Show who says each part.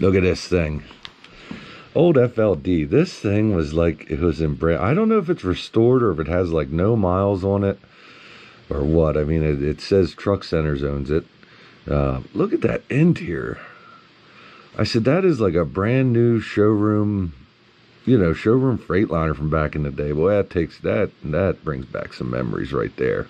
Speaker 1: Look at this thing. Old FLD. This thing was like, it was in brand. I don't know if it's restored or if it has like no miles on it or what. I mean, it, it says Truck Centers owns it. Uh, look at that end here. I said, that is like a brand new showroom, you know, showroom Freightliner from back in the day. Boy, that takes that, that brings back some memories right there.